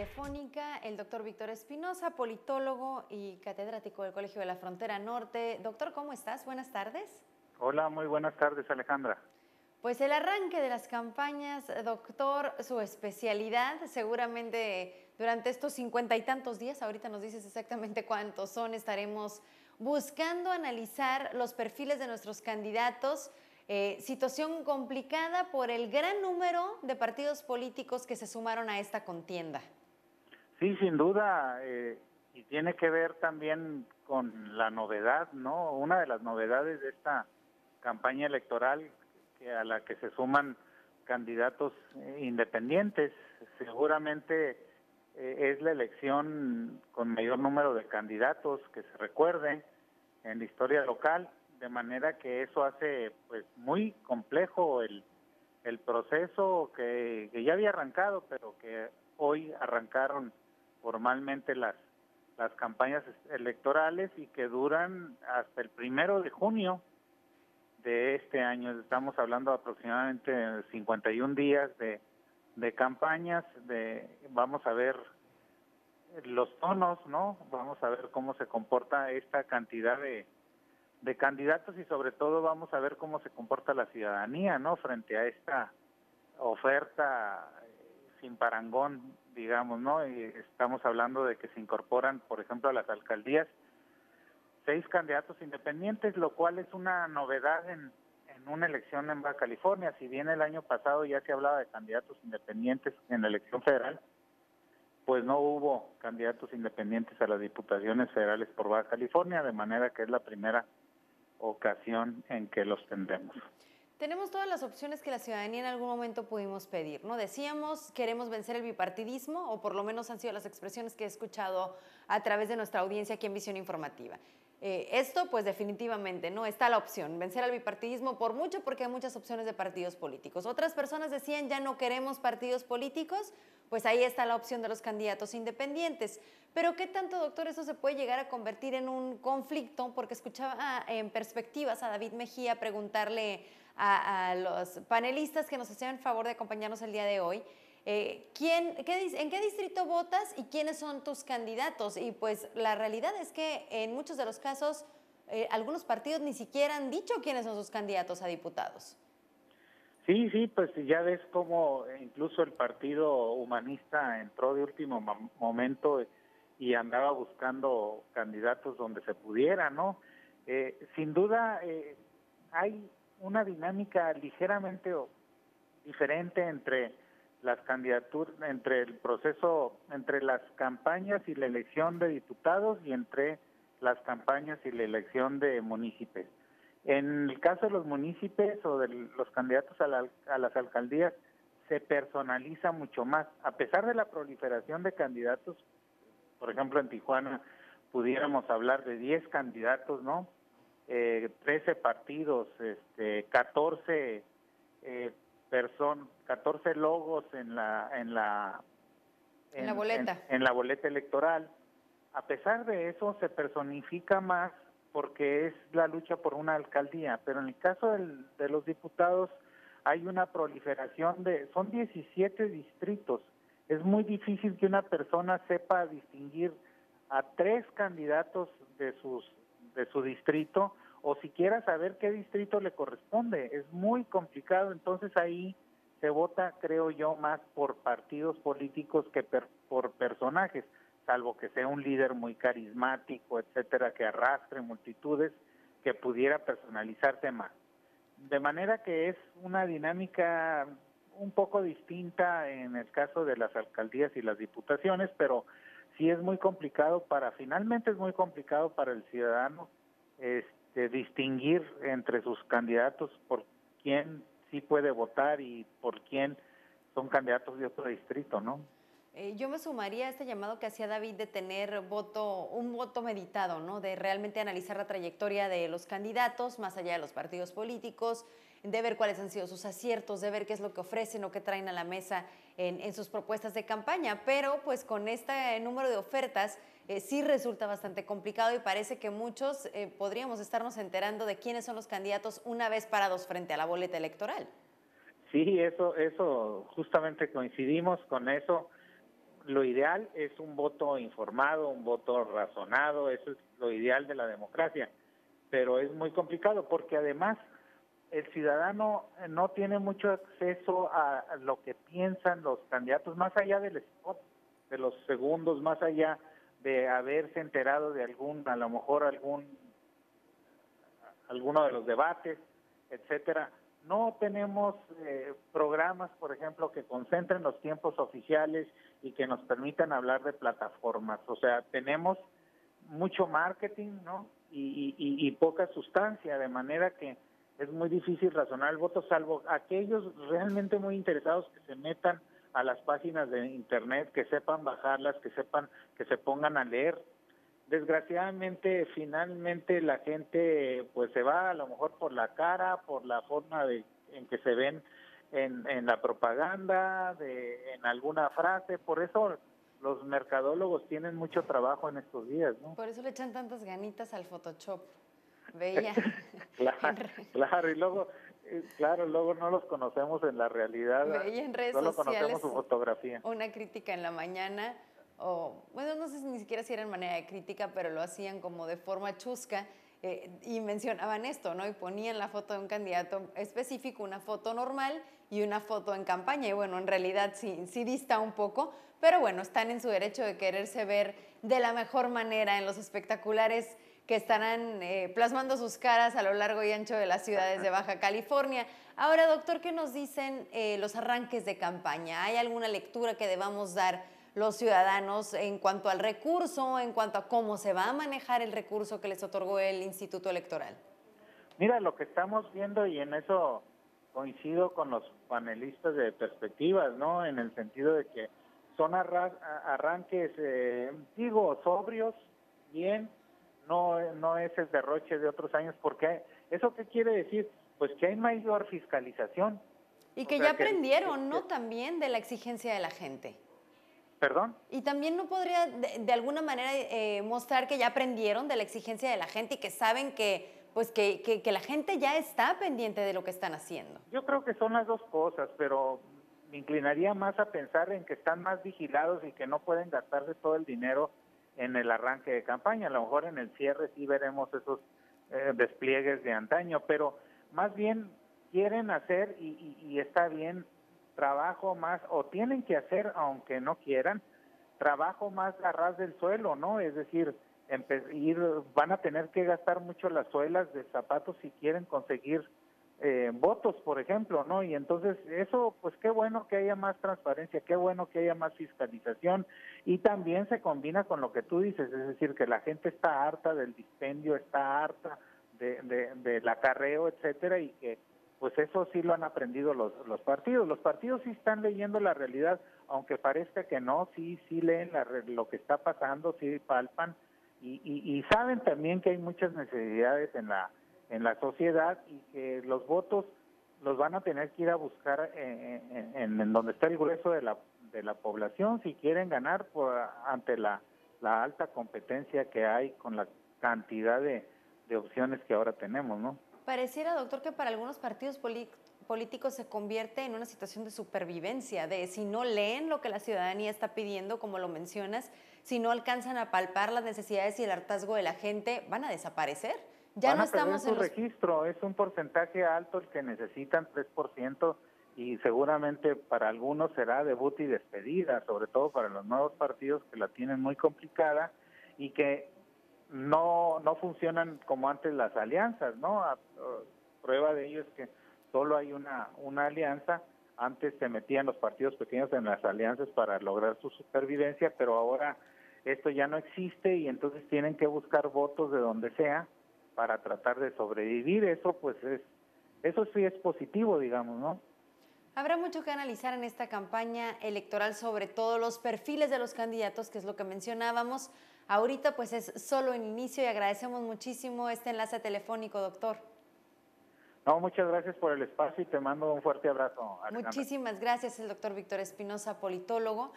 telefónica el doctor Víctor Espinosa, politólogo y catedrático del Colegio de la Frontera Norte. Doctor, ¿cómo estás? Buenas tardes. Hola, muy buenas tardes, Alejandra. Pues el arranque de las campañas, doctor, su especialidad, seguramente durante estos cincuenta y tantos días, ahorita nos dices exactamente cuántos son, estaremos buscando analizar los perfiles de nuestros candidatos eh, situación complicada por el gran número de partidos políticos que se sumaron a esta contienda. Sí, sin duda, eh, y tiene que ver también con la novedad, ¿no? Una de las novedades de esta campaña electoral que a la que se suman candidatos eh, independientes. Seguramente es la elección con mayor número de candidatos que se recuerde en la historia local de manera que eso hace pues muy complejo el, el proceso que, que, ya había arrancado, pero que hoy arrancaron formalmente las, las campañas electorales y que duran hasta el primero de junio de este año. Estamos hablando de aproximadamente 51 días de, de campañas, de vamos a ver los tonos, ¿no? Vamos a ver cómo se comporta esta cantidad de, de candidatos y sobre todo vamos a ver cómo se comporta la ciudadanía, ¿no? Frente a esta oferta sin parangón, digamos, ¿no? Y estamos hablando de que se incorporan, por ejemplo, a las alcaldías seis candidatos independientes, lo cual es una novedad en, en una elección en Baja California. Si bien el año pasado ya se hablaba de candidatos independientes en la elección federal, pues no hubo candidatos independientes a las diputaciones federales por Baja California, de manera que es la primera ocasión en que los tendremos. Tenemos todas las opciones que la ciudadanía en algún momento pudimos pedir, ¿no? Decíamos, queremos vencer el bipartidismo, o por lo menos han sido las expresiones que he escuchado a través de nuestra audiencia aquí en Visión Informativa. Eh, esto, pues definitivamente, no está la opción, vencer al bipartidismo por mucho porque hay muchas opciones de partidos políticos. Otras personas decían, ya no queremos partidos políticos, pues ahí está la opción de los candidatos independientes. Pero ¿qué tanto, doctor, eso se puede llegar a convertir en un conflicto? Porque escuchaba en perspectivas a David Mejía preguntarle a, a los panelistas que nos hacían favor de acompañarnos el día de hoy, eh, ¿quién, qué, ¿En qué distrito votas y quiénes son tus candidatos? Y pues la realidad es que en muchos de los casos eh, algunos partidos ni siquiera han dicho quiénes son sus candidatos a diputados. Sí, sí, pues ya ves cómo incluso el Partido Humanista entró de último momento y andaba buscando candidatos donde se pudiera, ¿no? Eh, sin duda eh, hay una dinámica ligeramente diferente entre las candidaturas, entre el proceso, entre las campañas y la elección de diputados y entre las campañas y la elección de municipios. En el caso de los municipios o de los candidatos a, a las alcaldías, se personaliza mucho más. A pesar de la proliferación de candidatos, por ejemplo en Tijuana pudiéramos hablar de 10 candidatos, ¿no? Eh, 13 partidos, este, 14 eh, person, 14 logos en la en la en, la boleta en, la boleta electoral. A pesar de eso se personifica más porque es la lucha por una alcaldía, pero en el caso del, de los diputados hay una proliferación de son 17 distritos. Es muy difícil que una persona sepa distinguir a tres candidatos de sus de su distrito o siquiera saber qué distrito le corresponde. Es muy complicado, entonces ahí se vota, creo yo, más por partidos políticos que por personajes, salvo que sea un líder muy carismático, etcétera, que arrastre multitudes, que pudiera personalizarse más. De manera que es una dinámica un poco distinta en el caso de las alcaldías y las diputaciones, pero sí es muy complicado para, finalmente es muy complicado para el ciudadano este, distinguir entre sus candidatos por quién sí puede votar y por quién son candidatos de otro distrito, ¿no? Eh, yo me sumaría a este llamado que hacía David de tener voto, un voto meditado, ¿no? De realmente analizar la trayectoria de los candidatos, más allá de los partidos políticos, de ver cuáles han sido sus aciertos, de ver qué es lo que ofrecen o qué traen a la mesa en, sus propuestas de campaña. Pero pues con este número de ofertas eh, sí resulta bastante complicado y parece que muchos eh, podríamos estarnos enterando de quiénes son los candidatos una vez parados frente a la boleta electoral. Sí, eso, eso, justamente coincidimos con eso. lo ideal es un voto informado, un voto razonado, eso es lo ideal de la democracia, pero es muy complicado porque además el ciudadano no tiene mucho acceso a lo que piensan los candidatos, más allá del spot, de los segundos, más allá de haberse enterado de algún, a lo mejor algún, alguno de los debates, etcétera. No tenemos eh, programas, por ejemplo, que concentren los tiempos oficiales y que nos permitan hablar de plataformas. O sea, tenemos mucho marketing, ¿no? Y, y, y poca sustancia, de manera que es muy difícil razonar el voto, salvo aquellos realmente muy interesados que se metan a las páginas de internet, que sepan bajarlas, que sepan, que se pongan a leer. Desgraciadamente, finalmente la gente pues se va a lo mejor por la cara, por la forma de, en que se ven en, en la propaganda, de, en alguna frase, por eso los mercadólogos tienen mucho trabajo en estos días, ¿no? Por eso le echan tantas ganitas al Photoshop. Veía. Claro, claro, y luego, eh, claro, luego no los conocemos en la realidad. Veía en redes solo sociales conocemos su fotografía. una crítica en la mañana, o bueno, no sé ni siquiera si era en manera de crítica, pero lo hacían como de forma chusca. eh, y mencionaban esto, ¿no? Y ponían la foto de un candidato específico, una foto normal y una foto en campaña. Y bueno, en realidad sí, sí dista un poco, pero bueno, están en su derecho de quererse ver de la mejor manera en los espectaculares que estarán eh, plasmando sus caras a lo largo y ancho de las ciudades de Baja California. Ahora, doctor, ¿qué nos dicen eh, los arranques de campaña? ¿Hay alguna lectura que debamos dar los ciudadanos en cuanto al recurso, en cuanto a cómo se va a manejar el recurso que les otorgó el Instituto Electoral? Mira, lo que estamos viendo, y en eso coincido con los panelistas de perspectivas, ¿no? En el sentido de que son arra arranques, eh, digo, sobrios, bien, no, no es el derroche de otros años, porque ¿eso qué quiere decir? Pues que hay mayor fiscalización. Y que O sea, ya aprendieron, que- ¿no? También de la exigencia de la gente. ¿Perdón? Y también no podría de, de alguna manera eh, mostrar que ya aprendieron de la exigencia de la gente y que saben que, pues que, que- que la gente ya está pendiente de lo que están haciendo. Yo creo que son las dos cosas, pero me inclinaría más a pensar en que están más vigilados y que no pueden gastarse todo el dinero en el arranque de campaña. A lo mejor en el cierre sí veremos esos eh, despliegues de antaño, pero más bien quieren hacer, y, y- y está bien, trabajo más, o tienen que hacer, aunque no quieran, trabajo más a ras del suelo, ¿no? Es decir, ir, van a tener que gastar mucho las suelas de zapatos si quieren conseguir eh, votos, por ejemplo, ¿no? Y entonces eso, pues qué bueno que haya más transparencia, qué bueno que haya más fiscalización y también se combina con lo que tú dices, es decir, que la gente está harta del dispendio, está harta de, de, del acarreo, etcétera, y que pues eso sí lo han aprendido los, los partidos. Los partidos sí están leyendo la realidad, aunque parezca que no, sí, sí leen la lo que está pasando, sí palpan y, y, y saben también que hay muchas necesidades en la en la sociedad y que los votos los van a tener que ir a buscar en, donde está el grueso de la de la población si quieren ganar por ante la, la alta competencia que hay con la cantidad de, de opciones que ahora tenemos, ¿no? Pareciera, doctor, que para algunos partidos políticos se convierte en una situación de supervivencia, de si no leen lo que la ciudadanía está pidiendo, como lo mencionas, si no alcanzan a palpar las necesidades y el hartazgo de la gente, van a desaparecer. Ya Van no a perder estamos su en los registro, es un porcentaje alto el que necesitan, 3%, y seguramente para algunos será debut y despedida, sobre todo para los nuevos partidos que la tienen muy complicada y que no, no funcionan como antes las alianzas, ¿no? A- prueba de ello es que solo hay una, una alianza, antes se metían los partidos pequeños en las alianzas para lograr su supervivencia, pero ahora esto ya no existe y entonces tienen que buscar votos de donde sea para tratar de sobrevivir. Eso pues es, eso sí es positivo, digamos, ¿no? Habrá mucho que analizar en esta campaña electoral, sobre todo los perfiles de los candidatos, que es lo que mencionábamos. Ahorita pues es solo en inicio y agradecemos muchísimo este enlace telefónico, doctor. No, muchas gracias por el espacio y te mando un fuerte abrazo. Alejandra. Muchísimas gracias, el doctor Víctor Espinosa, politólogo.